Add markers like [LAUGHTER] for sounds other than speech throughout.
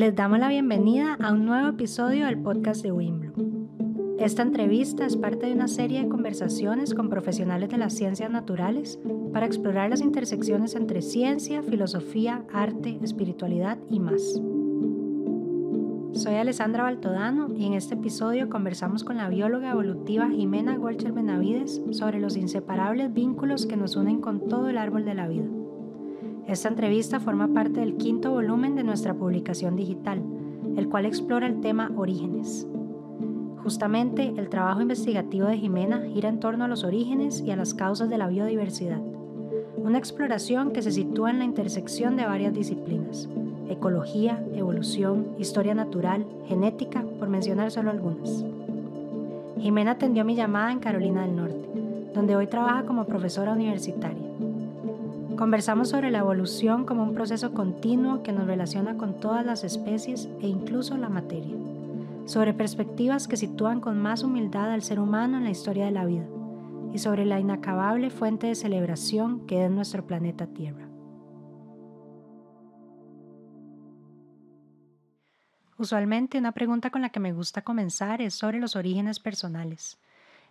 Les damos la bienvenida a un nuevo episodio del podcast de Wimblo. Esta entrevista es parte de una serie de conversaciones con profesionales de las ciencias naturales para explorar las intersecciones entre ciencia, filosofía, arte, espiritualidad y más. Soy Alessandra Baltodano y en este episodio conversamos con la bióloga evolutiva Jimena Golcher Benavides sobre los inseparables vínculos que nos unen con todo el árbol de la vida. Esta entrevista forma parte del quinto volumen de nuestra publicación digital, el cual explora el tema orígenes. Justamente el trabajo investigativo de Jimena gira en torno a los orígenes y a las causas de la biodiversidad, una exploración que se sitúa en la intersección de varias disciplinas, ecología, evolución, historia natural, genética, por mencionar solo algunas. Jimena atendió mi llamada en Carolina del Norte, donde hoy trabaja como profesora universitaria. Conversamos sobre la evolución como un proceso continuo que nos relaciona con todas las especies e incluso la materia, sobre perspectivas que sitúan con más humildad al ser humano en la historia de la vida y sobre la inacabable fuente de celebración que es nuestro planeta Tierra. Usualmente una pregunta con la que me gusta comenzar es sobre los orígenes personales.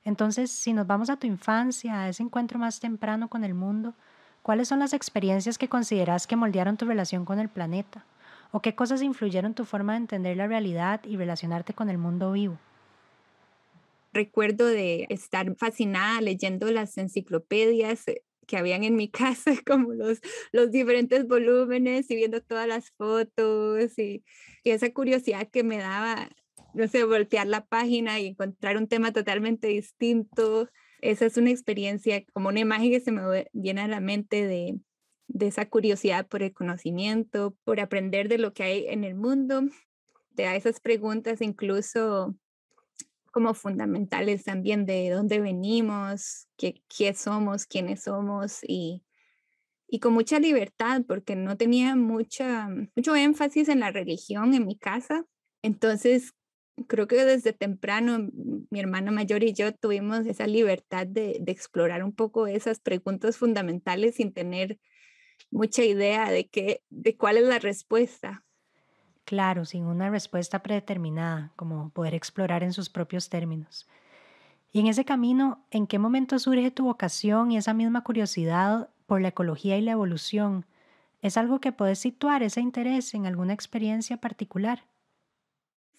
Entonces, si nos vamos a tu infancia, a ese encuentro más temprano con el mundo, ¿cuáles son las experiencias que consideras que moldearon tu relación con el planeta? ¿O qué cosas influyeron tu forma de entender la realidad y relacionarte con el mundo vivo? Recuerdo de estar fascinada leyendo las enciclopedias eh, que habían en mi [LAUGHS] casa, como los, los diferentes volúmenes y viendo todas las fotos y, y esa curiosidad que me daba, no sé, voltear la página y encontrar un tema totalmente distinto. Esa es una experiencia, como una imagen que se me viene a la mente de, de esa curiosidad por el conocimiento, por aprender de lo que hay en el mundo, de esas preguntas incluso como fundamentales también de dónde venimos, qué, qué somos, quiénes somos y, y con mucha libertad porque no tenía mucha, mucho énfasis en la religión en mi casa. Entonces, creo que desde temprano mi hermano mayor y yo tuvimos esa libertad de, de explorar un poco esas preguntas fundamentales sin tener mucha idea de, qué, de cuál es la respuesta. Claro, sin una respuesta predeterminada, como poder explorar en sus propios términos. Y en ese camino, ¿en qué momento surge tu vocación y esa misma curiosidad por la ecología y la evolución? ¿Es algo que puedes situar ese interés en alguna experiencia particular?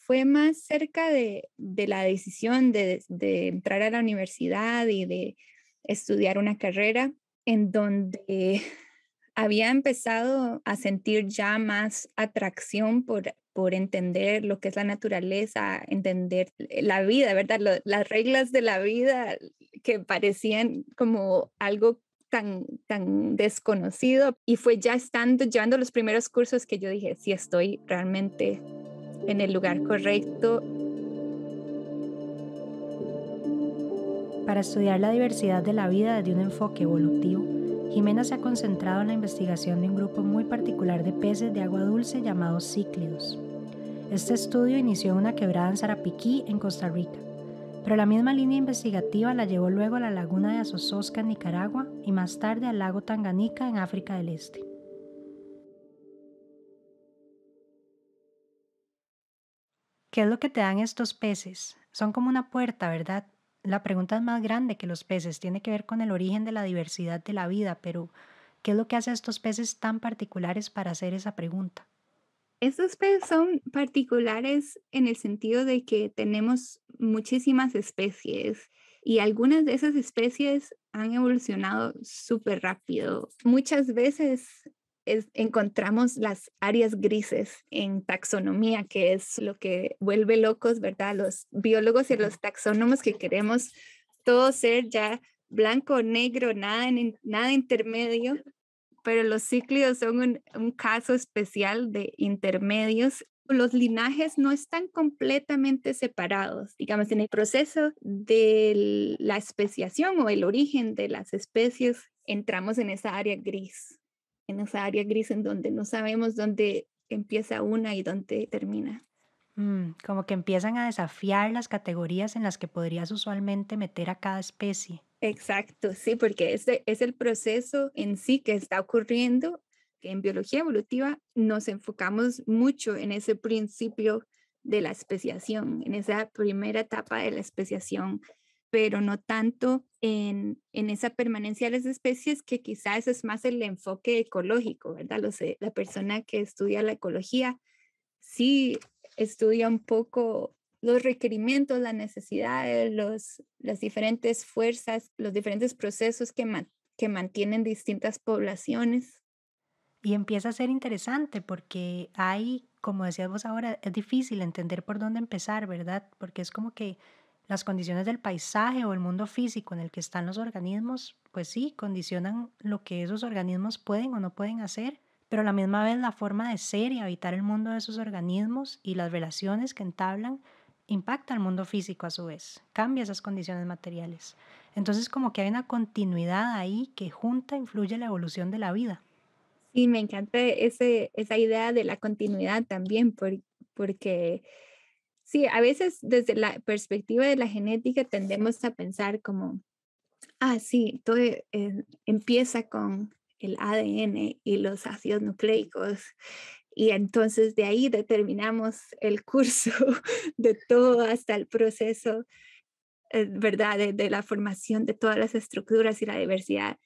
Fue más cerca de, de la decisión de, de entrar a la universidad y de estudiar una carrera en donde [LAUGHS] había empezado a sentir ya más atracción por, por entender lo que es la naturaleza, entender la vida, ¿verdad? las reglas de la vida que parecían como algo tan, tan desconocido. Y fue ya estando, llevando los primeros cursos que yo dije, sí estoy realmente en el lugar correcto. Para estudiar la diversidad de la vida desde un enfoque evolutivo, Jimena se ha concentrado en la investigación de un grupo muy particular de peces de agua dulce llamados cíclidos. Este estudio inició en una quebrada en Sarapiquí, en Costa Rica, pero la misma línea investigativa la llevó luego a la laguna de Azozosca en Nicaragua y más tarde al lago Tanganica en África del Este. ¿Qué es lo que te dan estos peces? Son como una puerta, ¿verdad? la pregunta es más grande que los peces, tiene que ver con el origen de la diversidad de la vida, pero ¿qué es lo que hace a estos peces tan particulares para hacer esa pregunta? Estos peces son particulares en el sentido de que tenemos muchísimas especies y algunas de esas especies han evolucionado súper rápido. Muchas veces encontramos las áreas grises en taxonomía, que es lo que vuelve locos, ¿verdad? Los biólogos y los taxónomos que queremos todo ser ya blanco, negro, nada, nada intermedio, pero los cíclidos son un, un caso especial de intermedios los linajes no están completamente separados. Digamos, en el proceso de la especiación o el origen de las especies, entramos en esa área gris en esa área gris en donde no sabemos dónde empieza una y dónde termina. Mm, como que empiezan a desafiar las categorías en las que podrías usualmente meter a cada especie. Exacto, sí, porque ese es el proceso en sí que está ocurriendo En biología evolutiva nos enfocamos mucho en ese principio de la especiación, en esa primera etapa de la especiación, pero no tanto en, en esa permanencia de las especies, que quizás es más el enfoque ecológico, ¿verdad? la persona que estudia la ecología sí estudia un poco los requerimientos, las necesidades, los, las diferentes fuerzas, los diferentes procesos que, que mantienen distintas poblaciones. Y empieza a ser interesante porque hay, como decías vos ahora, es difícil entender por dónde empezar, ¿verdad? Porque es como que las condiciones del paisaje o el mundo físico en el que están los organismos, pues sí, condicionan lo que esos organismos pueden o no pueden hacer, pero a la misma vez la forma de ser y habitar el mundo de esos organismos y las relaciones que entablan impacta al mundo físico a su vez, cambia esas condiciones materiales. Entonces como que hay una continuidad ahí que junta influye la evolución de la vida. Sí, me encanta ese, esa idea de la continuidad también, porque sí, a veces desde la perspectiva de la genética tendemos a pensar como, ah, sí, todo eh, empieza con el ADN y los ácidos nucleicos y entonces de ahí determinamos el curso [LAUGHS] de todo hasta el proceso, eh, ¿verdad? De, la formación de todas las estructuras y la diversidad.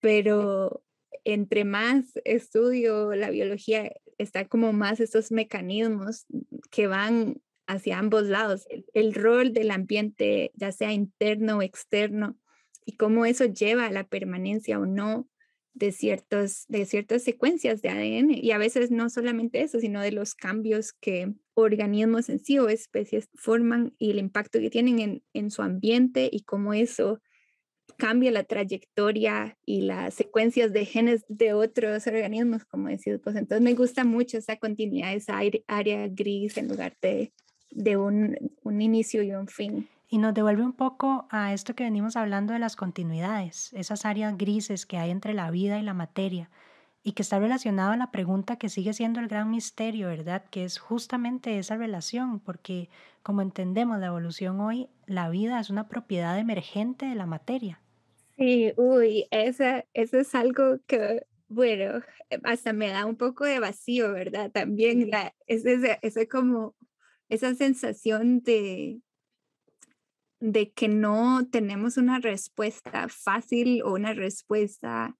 Pero entre más estudio la biología, está como más estos mecanismos que van hacia ambos lados. el rol del ambiente, ya sea interno o externo, y cómo eso lleva a la permanencia o no de, ciertos, de ciertas secuencias de ADN y a veces no solamente eso, sino de los cambios que organismos en sí o especies forman y el impacto que tienen en, en su ambiente y cómo eso cambia la trayectoria y las secuencias de genes de otros organismos, como decís, pues entonces me gusta mucho esa continuidad, esa área gris en lugar de, de un, un inicio y un fin. Y nos devuelve un poco a esto que venimos hablando de las continuidades, esas áreas grises que hay entre la vida y la materia, y que está relacionado a la pregunta que sigue siendo el gran misterio, ¿verdad? Que es justamente esa relación, porque como entendemos la evolución hoy, la vida es una propiedad emergente de la materia. Sí, uy, esa, eso es algo que, bueno, hasta me da un poco de vacío, ¿verdad? También la, es, es como esa sensación de, de que no tenemos una respuesta fácil o una respuesta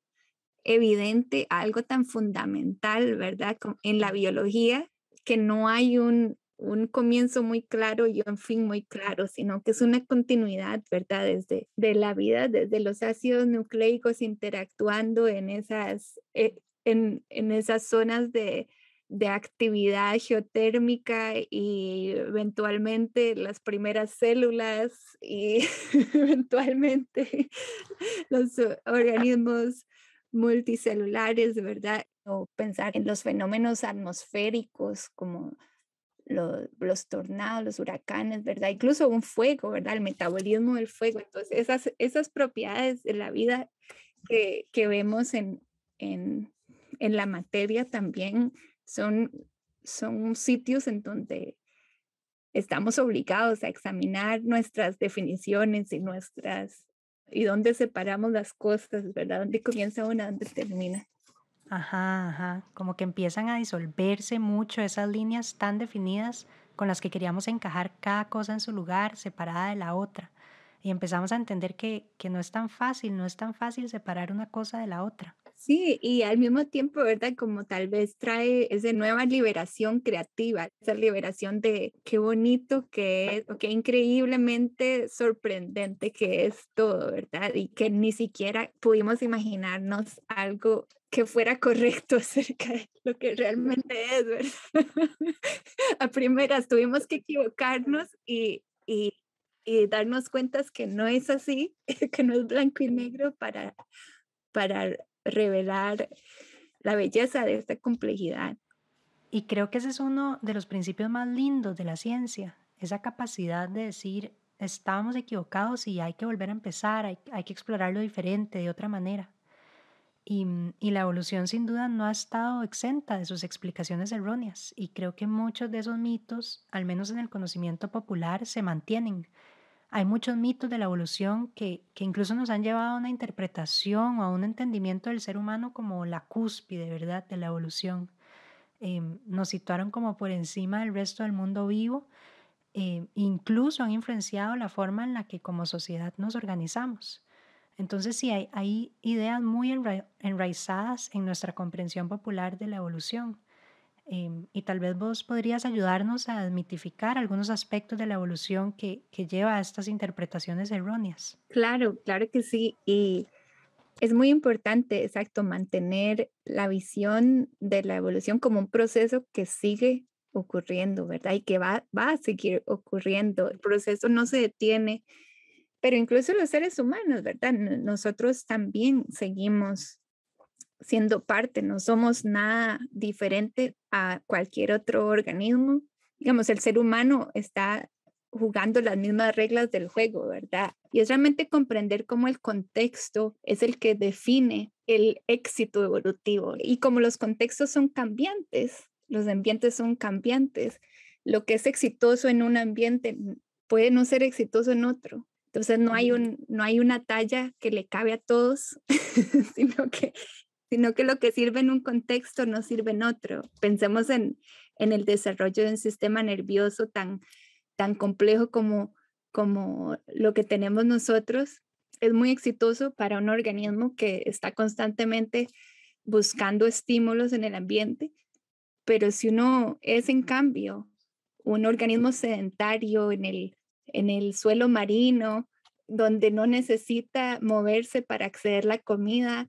evidente a algo tan fundamental, ¿verdad? En la biología, que no hay un, un comienzo muy claro y un fin muy claro, sino que es una continuidad, ¿verdad? Desde de la vida, desde los ácidos nucleicos interactuando en esas, eh, en, en esas zonas de, de actividad geotérmica y eventualmente las primeras células y [LAUGHS] eventualmente los organismos multicelulares, ¿verdad? O pensar en los fenómenos atmosféricos como los, tornados, los huracanes, ¿verdad? Incluso un fuego, ¿verdad? El metabolismo del fuego. Entonces, esas, esas propiedades de la vida que, vemos en, en, en la materia también son, son sitios en donde estamos obligados a examinar nuestras definiciones y nuestras y dónde separamos las cosas, ¿verdad? ¿Dónde comienza una, dónde termina? Ajá, ajá, como que empiezan a disolverse mucho esas líneas tan definidas con las que queríamos encajar cada cosa en su lugar, separada de la otra. Y empezamos a entender que, que no es tan fácil, no es tan fácil separar una cosa de la otra. Sí, y al mismo tiempo, ¿verdad? Como tal vez trae esa nueva liberación creativa, esa liberación de qué bonito que es, o qué increíblemente sorprendente que es todo, ¿verdad? Y que ni siquiera pudimos imaginarnos algo que fuera correcto [LAUGHS] acerca de lo que realmente es, ¿verdad? [LAUGHS] A primeras tuvimos que equivocarnos y, y, y darnos cuenta que no es así, [LAUGHS] que no es blanco y negro para, para revelar la belleza de esta complejidad. Y creo que ese es uno de los principios más lindos de la ciencia, esa capacidad de decir, estábamos equivocados y hay que volver a empezar, hay, que explorarlo diferente, de otra manera. Y, la evolución sin duda no ha estado exenta de sus explicaciones erróneas y creo que muchos de esos mitos, al menos en el conocimiento popular, se mantienen, hay muchos mitos de la evolución que, incluso nos han llevado a una interpretación o a un entendimiento del ser humano como la cúspide, ¿verdad?, de la evolución. Em, nos situaron como por encima del resto del mundo vivo, eh, incluso han influenciado la forma en la que como sociedad nos organizamos. Entonces sí, hay, hay ideas muy enraizadas en nuestra comprensión popular de la evolución. Em, y tal vez vos podrías ayudarnos a desmitificar algunos aspectos de la evolución que, que lleva a estas interpretaciones erróneas. Claro, claro que sí. Y es muy importante, exacto, mantener la visión de la evolución como un proceso que sigue ocurriendo, ¿verdad? Y que va, va a seguir ocurriendo. El proceso no se detiene, pero incluso los seres humanos, ¿verdad? Nosotros también seguimos siendo parte, no somos nada diferente a cualquier otro organismo. Digamos, el ser humano está jugando las mismas reglas del juego, ¿verdad? Y es realmente comprender cómo el contexto es el que define el éxito evolutivo. Y como los contextos son cambiantes, los ambientes son cambiantes, lo que es exitoso en un ambiente puede no ser exitoso en otro. Entonces no hay, un, no hay una talla que le cabe a todos, [LAUGHS] sino que sino que lo que sirve en un contexto no sirve en otro. Pensemos en, en el desarrollo de un sistema nervioso tan, tan complejo como, como lo que tenemos nosotros. Es muy exitoso para un organismo que está constantemente buscando estímulos en el ambiente, pero si uno es en cambio un organismo sedentario en el, en el suelo marino, donde no necesita moverse para acceder a la comida,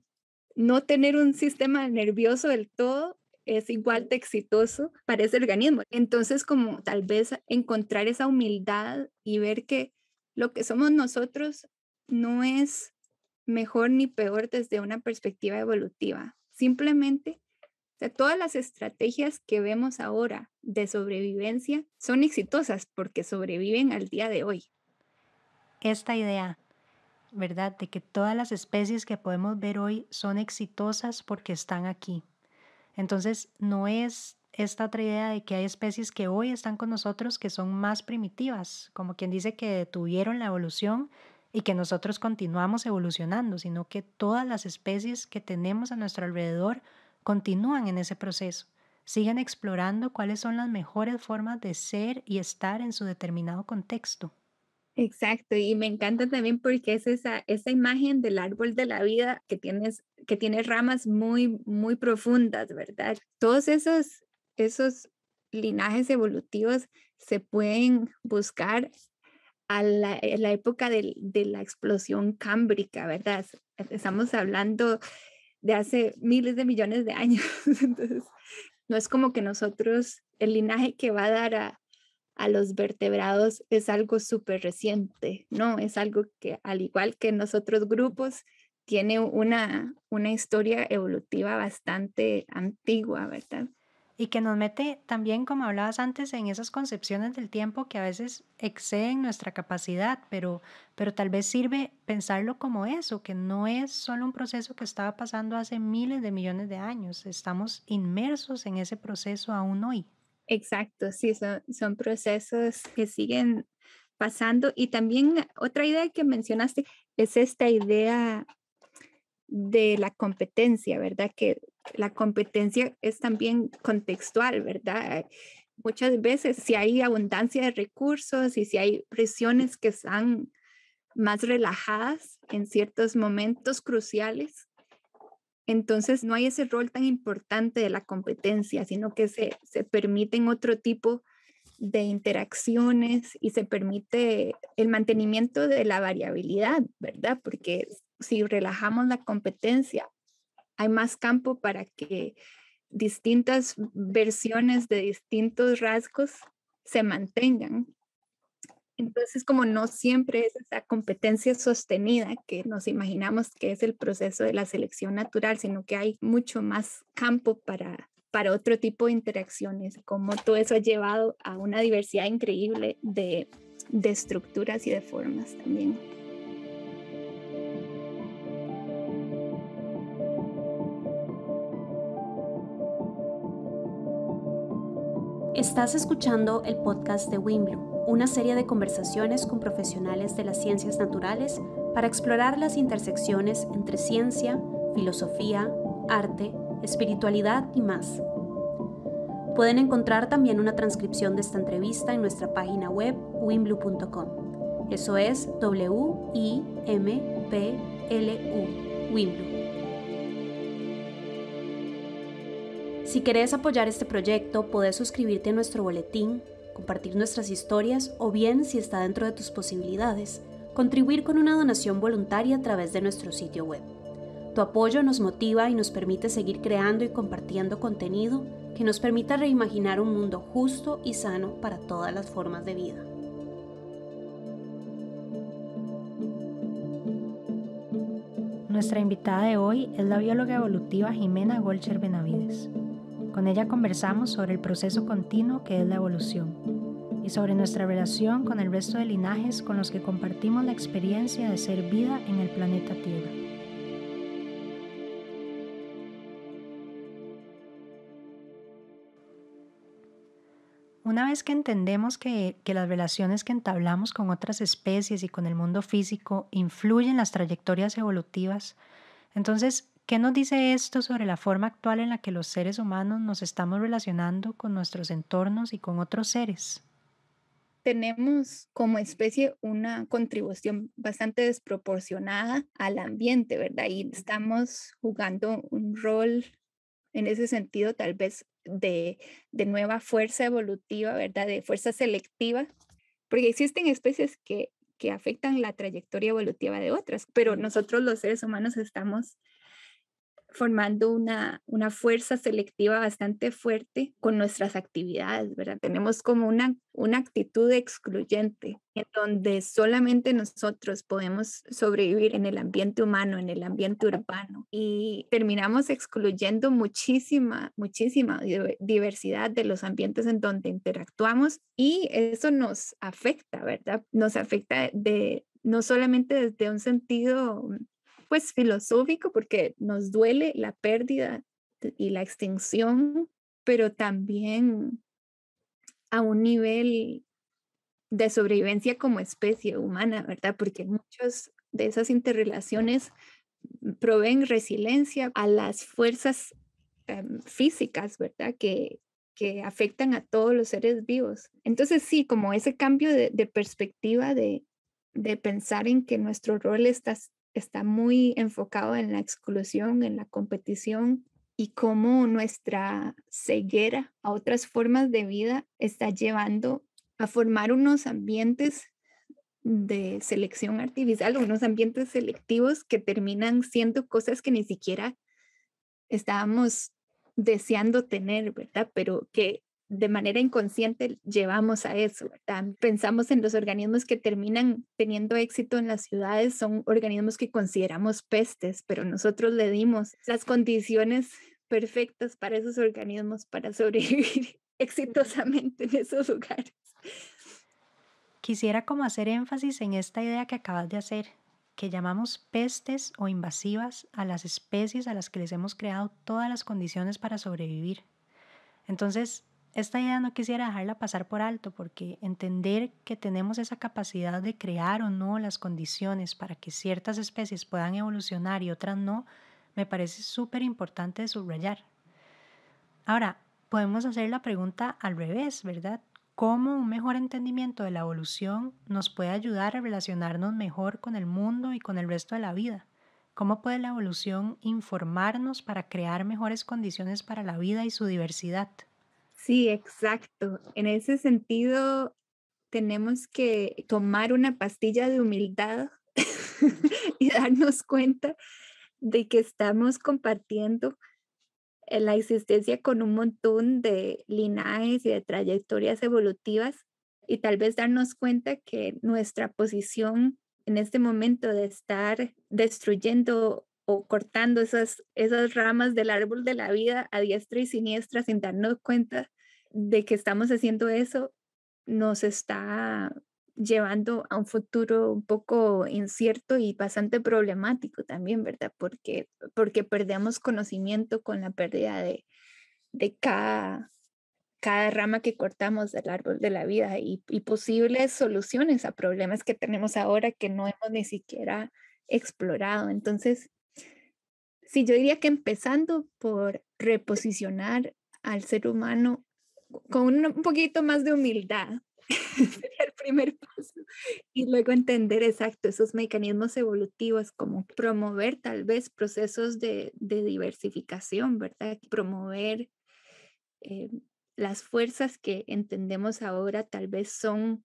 no tener un sistema nervioso del todo es igual de exitoso para ese organismo. Entonces, como tal vez encontrar esa humildad y ver que lo que somos nosotros no es mejor ni peor desde una perspectiva evolutiva. Simplemente, todas las estrategias que vemos ahora de sobrevivencia son exitosas porque sobreviven al día de hoy. Esta idea ¿verdad? De que todas las especies que podemos ver hoy son exitosas porque están aquí. Entonces, no es esta otra idea de que hay especies que hoy están con nosotros que son más primitivas, como quien dice que detuvieron la evolución y que nosotros continuamos evolucionando, sino que todas las especies que tenemos a nuestro alrededor continúan en ese proceso, siguen explorando cuáles son las mejores formas de ser y estar en su determinado contexto. Exacto, y me encanta también porque es esa, esa imagen del árbol de la vida que, tienes, que tiene ramas muy, muy profundas, ¿verdad? Todos esos, esos linajes evolutivos se pueden buscar a la, la época de, de, la explosión cámbrica, ¿verdad? Estamos hablando de hace miles de millones de años. [LAUGHS] Entonces, no es como que nosotros, el linaje que va a dar a, a los vertebrados es algo súper reciente, ¿no? Es algo que al igual que en los otros grupos, tiene una, una historia evolutiva bastante antigua, ¿verdad? Y que nos mete también, como hablabas antes, en esas concepciones del tiempo que a veces exceden nuestra capacidad, pero, pero tal vez sirve pensarlo como eso, que no es solo un proceso que estaba pasando hace miles de millones de años, estamos inmersos en ese proceso aún hoy. Exacto, sí, son, procesos que siguen pasando. Y también otra idea que mencionaste es esta idea de la competencia, ¿verdad? Que la competencia es también contextual, ¿verdad? Muchas veces si hay abundancia de recursos y si hay presiones que están más relajadas en ciertos momentos cruciales, entonces no hay ese rol tan importante de la competencia, sino que se, se permiten otro tipo de interacciones y se permite el mantenimiento de la variabilidad, ¿verdad? Porque si relajamos la competencia, hay más campo para que distintas versiones de distintos rasgos se mantengan entonces, como no siempre es esa competencia sostenida que nos imaginamos que es el proceso de la selección natural, sino que hay mucho más campo para, para otro tipo de interacciones, como todo eso ha llevado a una diversidad increíble de, de estructuras y de formas también. Estás escuchando el podcast de Wimbledon una serie de conversaciones con profesionales de las ciencias naturales para explorar las intersecciones entre ciencia, filosofía, arte, espiritualidad y más. Pueden encontrar también una transcripción de esta entrevista en nuestra página web wimblu.com. Eso es W-I-M-P-L-U, Wimblu. Si querés apoyar este proyecto, puedes suscribirte a nuestro boletín, compartir nuestras historias o bien, si está dentro de tus posibilidades, contribuir con una donación voluntaria a través de nuestro sitio web. Tu apoyo nos motiva y nos permite seguir creando y compartiendo contenido que nos permita reimaginar un mundo justo y sano para todas las formas de vida. Nuestra invitada de hoy es la bióloga evolutiva Jimena Golcher Benavides. Con ella conversamos sobre el proceso continuo que es la evolución y sobre nuestra relación con el resto de linajes con los que compartimos la experiencia de ser vida en el planeta Tierra. Una vez que entendemos que, las relaciones que entablamos con otras especies y con el mundo físico influyen las trayectorias evolutivas, entonces, ¿qué nos dice esto sobre la forma actual en la que los seres humanos nos estamos relacionando con nuestros entornos y con otros seres? tenemos como especie una contribución bastante desproporcionada al ambiente, ¿verdad? Y estamos jugando un rol en ese sentido tal vez de, de nueva fuerza evolutiva, ¿verdad? De fuerza selectiva, porque existen especies que, que afectan la trayectoria evolutiva de otras, pero nosotros los seres humanos estamos formando una, una fuerza selectiva bastante fuerte con nuestras actividades, ¿verdad? Tenemos como una, una actitud excluyente en donde solamente nosotros podemos sobrevivir en el ambiente humano, en el ambiente urbano y terminamos excluyendo muchísima, muchísima diversidad de los ambientes en donde interactuamos y eso nos afecta, ¿verdad? Nos afecta de no solamente desde un sentido pues filosófico porque nos duele la pérdida y la extinción, pero también a un nivel de sobrevivencia como especie humana, ¿verdad? Porque muchas de esas interrelaciones proveen resiliencia a las fuerzas em, físicas, ¿verdad? Que, que afectan a todos los seres vivos. Entonces sí, como ese cambio de, de perspectiva de, de pensar en que nuestro rol está está muy enfocado en la exclusión, en la competición y cómo nuestra ceguera a otras formas de vida está llevando a formar unos ambientes de selección artificial, unos ambientes selectivos que terminan siendo cosas que ni siquiera estábamos deseando tener, ¿verdad? Pero que de manera inconsciente llevamos a eso, ¿verdad? Pensamos en los organismos que terminan teniendo éxito en las ciudades, son organismos que consideramos pestes, pero nosotros le dimos las condiciones perfectas para esos organismos para sobrevivir [LAUGHS] exitosamente en esos lugares. Quisiera como hacer énfasis en esta idea que acabas de hacer, que llamamos pestes o invasivas a las especies a las que les hemos creado todas las condiciones para sobrevivir. Entonces, esta idea no quisiera dejarla pasar por alto porque entender que tenemos esa capacidad de crear o no las condiciones para que ciertas especies puedan evolucionar y otras no, me parece súper importante subrayar. Ahora, podemos hacer la pregunta al revés, ¿verdad? ¿Cómo un mejor entendimiento de la evolución nos puede ayudar a relacionarnos mejor con el mundo y con el resto de la vida? ¿Cómo puede la evolución informarnos para crear mejores condiciones para la vida y su diversidad? Sí, exacto. En ese sentido, tenemos que tomar una pastilla de humildad [LAUGHS] y darnos cuenta de que estamos compartiendo eh, la existencia con un montón de linajes y de trayectorias evolutivas y tal vez darnos cuenta que nuestra posición en este momento de estar destruyendo o cortando esas, esas ramas del árbol de la vida a diestra y siniestra sin darnos cuenta de que estamos haciendo eso, nos está llevando a un futuro un poco incierto y bastante problemático también, ¿verdad? Porque, porque perdemos conocimiento con la pérdida de, de cada cada rama que cortamos del árbol de la vida y, y posibles soluciones a problemas que tenemos ahora que no hemos ni siquiera explorado. Entonces, sí, yo diría que empezando por reposicionar al ser humano con un, poquito más de humildad, [LAUGHS] sería el primer paso. Y luego entender exacto esos mecanismos evolutivos, como promover tal vez procesos de, diversificación, ¿verdad? Promover eh, las fuerzas que entendemos ahora tal vez son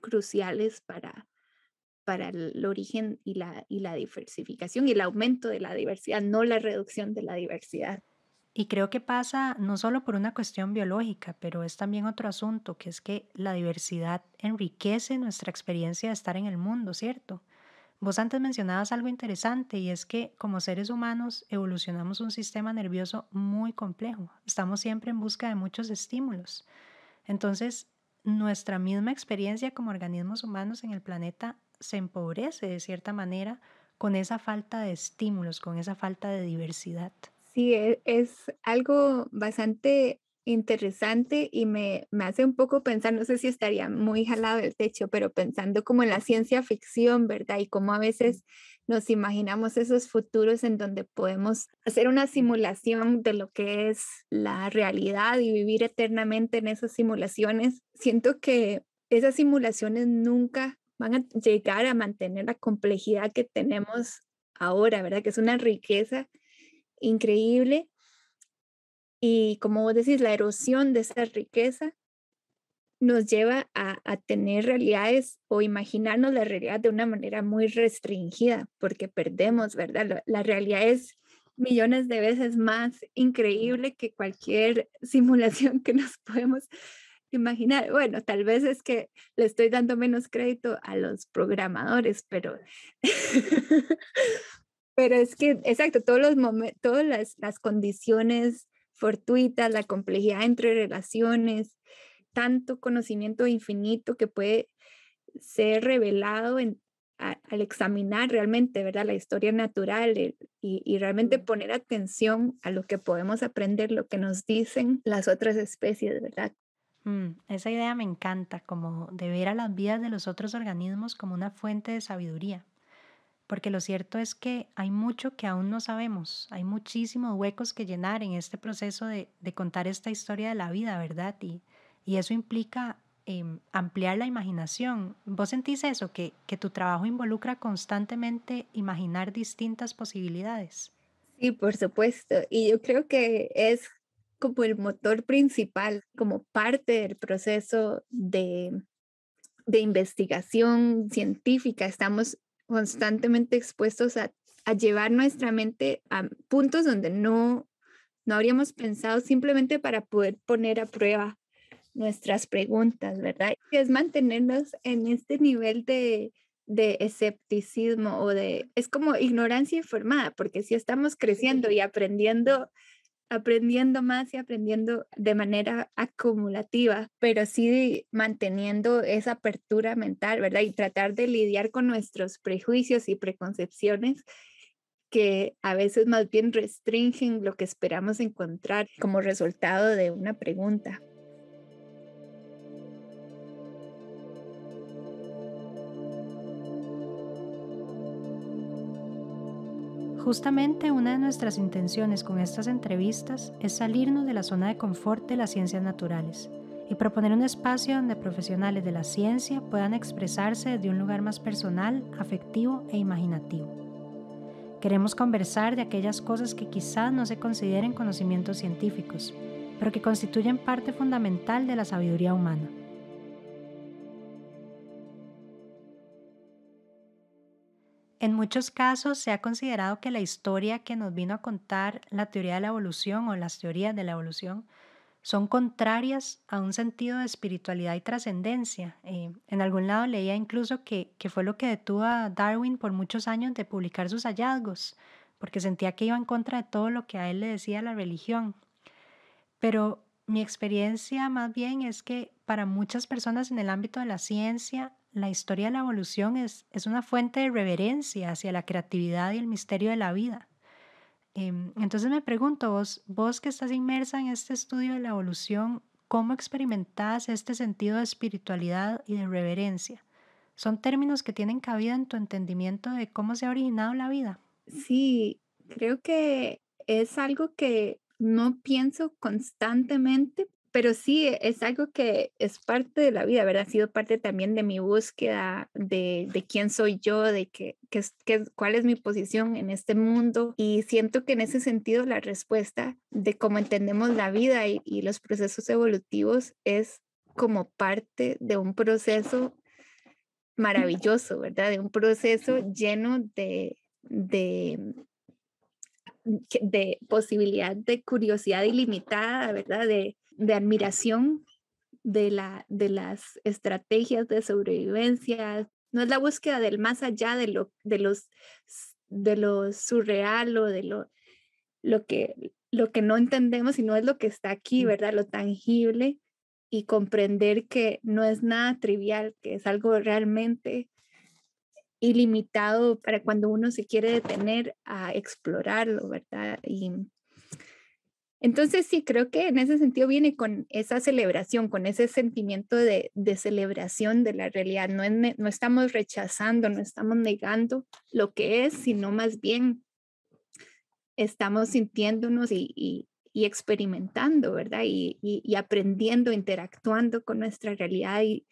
cruciales para, para el origen y la, y la diversificación y el aumento de la diversidad, no la reducción de la diversidad. Y creo que pasa no solo por una cuestión biológica, pero es también otro asunto, que es que la diversidad enriquece nuestra experiencia de estar en el mundo, ¿cierto? Vos antes mencionabas algo interesante y es que como seres humanos evolucionamos un sistema nervioso muy complejo. Estamos siempre en busca de muchos estímulos. Entonces, nuestra misma experiencia como organismos humanos en el planeta se empobrece de cierta manera con esa falta de estímulos, con esa falta de diversidad. Sí, e, es, algo bastante interesante y me, me, hace un poco pensar, no sé si estaría muy jalado del techo, pero pensando como en la ciencia ficción, ¿verdad? Y cómo a veces nos imaginamos esos futuros en donde podemos hacer una simulación de lo que es la realidad y vivir eternamente en esas simulaciones. Siento que esas simulaciones nunca van a llegar a mantener la complejidad que tenemos ahora, ¿verdad? Que es una riqueza increíble. Y como vos decís, la erosión de esa riqueza nos lleva a, tener realidades o imaginarnos la realidad de una manera muy restringida, porque perdemos, ¿verdad? La, realidad es millones de veces más increíble que cualquier [LAUGHS] simulación que nos podemos imaginar. Bueno, tal vez es que le estoy dando menos crédito a los programadores, pero [LAUGHS] Pero es que, exacto, todos los momentos, todas las, las condiciones fortuitas, la complejidad entre relaciones, tanto conocimiento infinito que puede ser revelado en, al examinar realmente, ¿verdad? La historia natural y, y, realmente poner atención a lo que podemos aprender, lo que nos dicen las otras especies, ¿verdad? Mm, esa idea me encanta, como de ver a las vidas de los otros organismos como una fuente de sabiduría porque lo cierto es que hay mucho que aún no sabemos, hay muchísimos huecos que llenar en este proceso de, contar esta historia de la vida, ¿verdad? Y, y eso implica em, ampliar la imaginación. ¿Vos sentís eso, que, que tu trabajo involucra constantemente imaginar distintas posibilidades? Sí, por supuesto. Y yo creo que es como el motor principal, como parte del proceso de, de investigación científica. Estamos constantemente expuestos a, llevar nuestra mente a puntos donde no, no habríamos pensado simplemente para poder poner a prueba nuestras preguntas, ¿verdad? Es mantenernos en este nivel de, de escepticismo o de, es como ignorancia informada, porque si estamos creciendo y aprendiendo aprendiendo más y aprendiendo de manera acumulativa, pero sí manteniendo esa apertura mental, ¿verdad? Y tratar de lidiar con nuestros prejuicios y preconcepciones que a veces más bien restringen lo que esperamos encontrar como resultado de una pregunta. Justamente una de nuestras intenciones con estas entrevistas es salirnos de la zona de confort de las ciencias naturales y proponer un espacio donde profesionales de la ciencia puedan expresarse desde un lugar más personal, afectivo e imaginativo. Queremos conversar de aquellas cosas que quizás no se consideren conocimientos científicos, pero que constituyen parte fundamental de la sabiduría humana. En muchos casos se ha considerado que la historia que nos vino a contar la teoría de la evolución o las teorías de la evolución son contrarias a un sentido de espiritualidad y trascendencia. Eh, en algún lado leía incluso que, que fue lo que detuvo a Darwin por muchos años de publicar sus hallazgos, porque sentía que iba en contra de todo lo que a él le decía la religión. Pero mi experiencia más bien es que para muchas personas en el ámbito de la ciencia, la historia de la evolución es, es una fuente de reverencia hacia la creatividad y el misterio de la vida. Em, entonces me pregunto, vos, vos que estás inmersa en este estudio de la evolución, ¿cómo experimentas este sentido de espiritualidad y de reverencia? ¿Son términos que tienen cabida en tu entendimiento de cómo se ha originado la vida? Sí, creo que es algo que no pienso constantemente, pero sí es algo que es parte de la vida, ¿verdad? Ha sido parte también de mi búsqueda de, de quién soy yo, de que, cuál es mi posición en este mundo. Y siento que en ese sentido la respuesta de cómo entendemos la vida y, y los procesos evolutivos es como parte de un proceso maravilloso, ¿verdad? De un proceso lleno de, de, de posibilidad de curiosidad ilimitada, ¿verdad? De, de admiración de, la, de las estrategias de sobrevivencia. No es la búsqueda del más allá de lo, de los, de lo surreal o de lo, lo, que, lo que no entendemos, sino es lo que está aquí, ¿verdad? Lo tangible y comprender que no es nada trivial, que es algo realmente ilimitado para cuando uno se quiere detener a explorarlo, ¿verdad? Y entonces sí, creo que en ese sentido viene con esa celebración, con ese sentimiento de, celebración de la realidad. No, no estamos rechazando, no estamos negando lo que es, sino más bien estamos sintiéndonos y, experimentando, ¿verdad? Y, y, aprendiendo, interactuando con nuestra realidad y,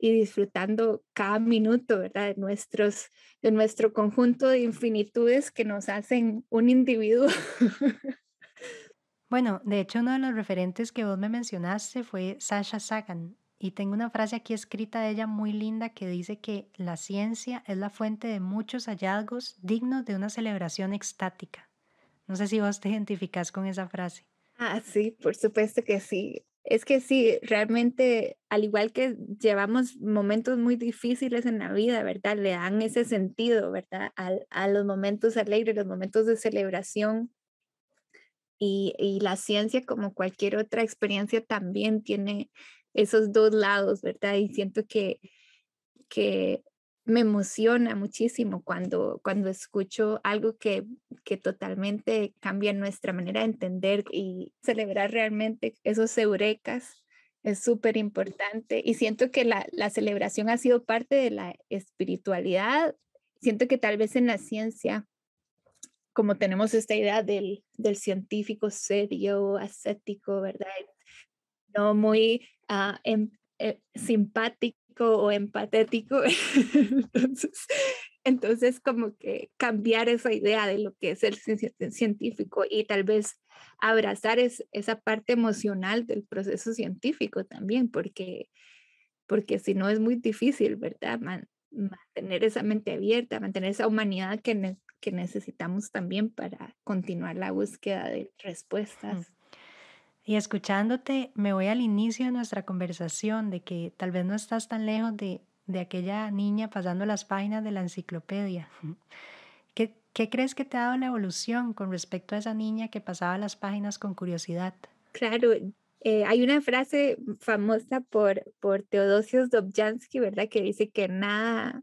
disfrutando cada minuto, ¿verdad? De, nuestros, de nuestro conjunto de infinitudes que nos hacen un individuo. [LAUGHS] Bueno, de hecho uno de los referentes que vos me mencionaste fue Sasha Sagan y tengo una frase aquí escrita de ella muy linda que dice que la ciencia es la fuente de muchos hallazgos dignos de una celebración extática. No sé si vos te identificás con esa frase. Ah, sí, por supuesto que sí. Es que sí, realmente, al igual que llevamos momentos muy difíciles en la vida, ¿verdad? Le dan ese sentido, ¿verdad? A, a los momentos alegres, los momentos de celebración y, la ciencia, como cualquier otra experiencia, también tiene esos dos lados, ¿verdad? Y siento que, que me emociona muchísimo cuando, cuando escucho algo que, que totalmente cambia nuestra manera de entender y celebrar realmente esos eurecas es súper importante. Y siento que la, la celebración ha sido parte de la espiritualidad. Siento que tal vez en la ciencia como tenemos esta idea del, del científico serio, ascético, ¿verdad? No muy ah, em, eh, simpático o empatético. [LAUGHS] entonces, entonces, como que cambiar esa idea de lo que es el científico y tal vez abrazar es, esa parte emocional del proceso científico también, porque, porque si no es muy difícil, ¿verdad? Mantener esa mente abierta, mantener esa humanidad que, que necesitamos también para continuar la búsqueda de respuestas. Y escuchándote, me voy al inicio de nuestra conversación de que tal vez no estás tan lejos de, de aquella niña pasando las páginas de la enciclopedia. ¿Qué, ¿Qué, crees que te ha dado la evolución con respecto a esa niña que pasaba las páginas con curiosidad? Claro, eh, hay una frase famosa por, por Teodosius Dobzhansky, ¿verdad? Que dice que nada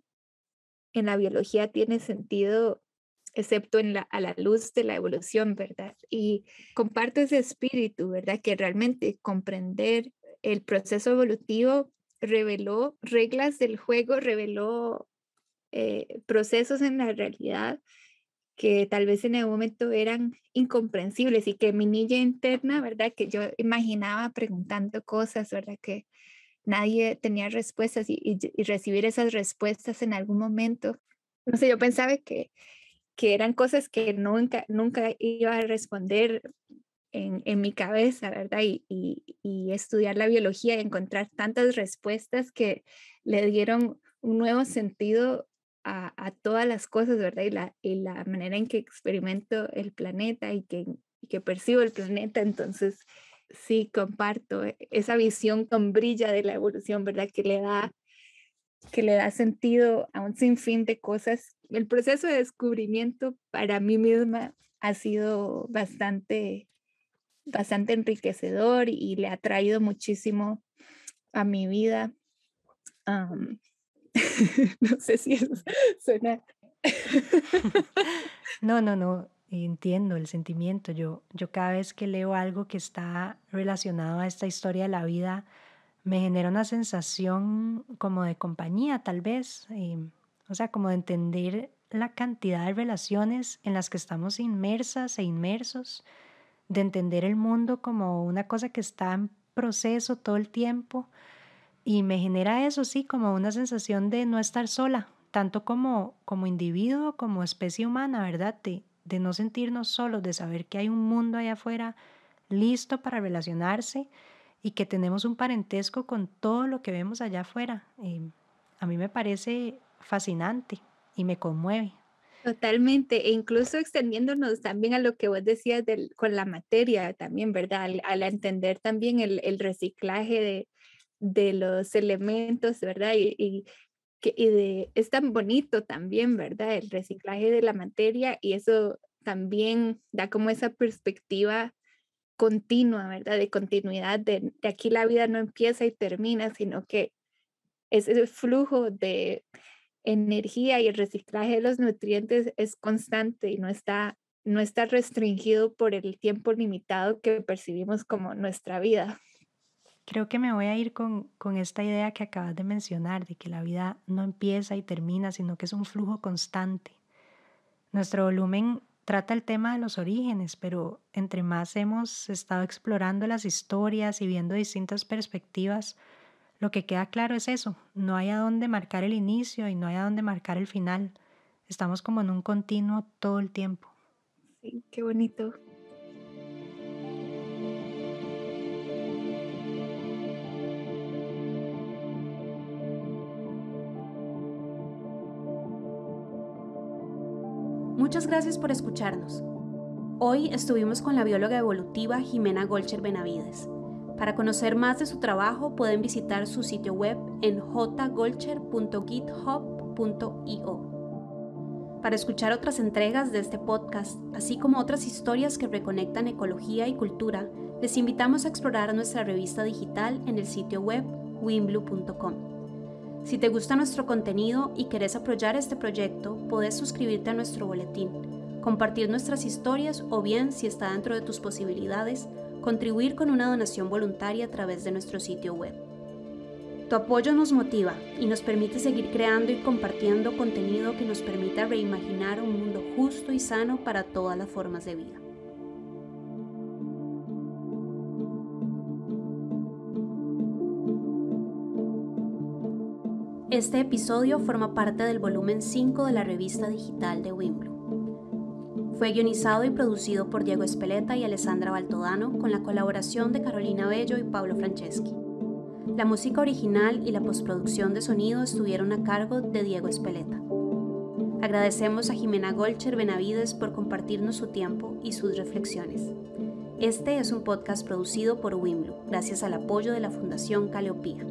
en la biología tiene sentido excepto a la luz de la evolución, ¿verdad? Y comparto ese espíritu, ¿verdad? Que realmente comprender el proceso evolutivo reveló reglas del juego, reveló eh, procesos en la realidad que tal vez en el momento eran incomprensibles y que mi niña interna, ¿verdad? Que yo imaginaba preguntando cosas, ¿verdad? Que nadie tenía respuestas y, y recibir esas respuestas en algún momento. No sé, yo pensaba que que eran cosas que nunca, nunca iba a responder en, en mi cabeza, ¿verdad? Y, y, estudiar la biología y encontrar tantas respuestas que le dieron un nuevo sentido a, a todas las cosas, ¿verdad? Y la, y la, manera en que experimento el planeta y que, que percibo el planeta. Entonces, sí, comparto esa visión con brilla de la evolución, ¿verdad? Que le da que le da sentido a un sinfín de cosas. El proceso de descubrimiento para mí misma ha sido bastante, bastante enriquecedor y le ha traído muchísimo a mi vida. [LAUGHS] no sé si eso suena. [LAUGHS] no, no, no. entiendo el sentimiento. Yo, yo cada vez que leo algo que está relacionado a esta historia de la vida, me genera una sensación como de compañía, tal vez. o sea, como de entender la cantidad de relaciones en las que estamos inmersas e inmersos, de entender el mundo como una cosa que está en proceso todo el tiempo. Y me genera eso, sí, como una sensación de no estar sola, tanto como, como individuo, como especie humana, ¿verdad? De, de no sentirnos solos, de saber que hay un mundo allá afuera listo para relacionarse y que tenemos un parentesco con todo lo que vemos allá afuera. a mí me parece fascinante y me conmueve. Totalmente, e incluso extendiéndonos también a lo que vos decías del, con la materia también, ¿verdad? Al, entender también el, el reciclaje de, de, los elementos, ¿verdad? Y, y, de, es tan bonito también, ¿verdad? El reciclaje de la materia y eso también da como esa perspectiva continua, ¿verdad? De continuidad, de, de aquí la vida no empieza y termina, sino que es el flujo de energía y el reciclaje de los nutrientes es constante y no está, no está restringido por el tiempo limitado que percibimos como nuestra vida. Creo que me voy a ir con, con esta idea que acabas de mencionar, de que la vida no empieza y termina, sino que es un flujo constante. Nuestro volumen trata el tema de los orígenes, pero entre más hemos estado explorando las historias y viendo distintas perspectivas, lo que queda claro es eso, no hay a dónde marcar el inicio y no hay a dónde marcar el final. Estamos como en un continuo todo el tiempo. Sí, qué bonito. Muchas gracias por escucharnos. Hoy estuvimos con la bióloga evolutiva Jimena Golcher Benavides. Para conocer más de su trabajo pueden visitar su sitio web en jgolcher.github.io. Para escuchar otras entregas de este podcast, así como otras historias que reconectan ecología y cultura, les invitamos a explorar nuestra revista digital en el sitio web winblue.com. Si te gusta nuestro contenido y querés apoyar este proyecto, puedes suscribirte a nuestro boletín, compartir nuestras historias o bien, si está dentro de tus posibilidades, contribuir con una donación voluntaria a través de nuestro sitio web. Tu apoyo nos motiva y nos permite seguir creando y compartiendo contenido que nos permita reimaginar un mundo justo y sano para todas las formas de vida. Este episodio forma parte del volumen 5 de la revista digital de Wimbledon. Fue guionizado y producido por Diego Espeleta y Alessandra Baltodano con la colaboración de Carolina Bello y Pablo Franceschi. La música original y la postproducción de sonido estuvieron a cargo de Diego Espeleta. Agradecemos a Jimena Golcher Benavides por compartirnos su tiempo y sus reflexiones. Este es un podcast producido por Wimblu, gracias al apoyo de la Fundación Caleopía.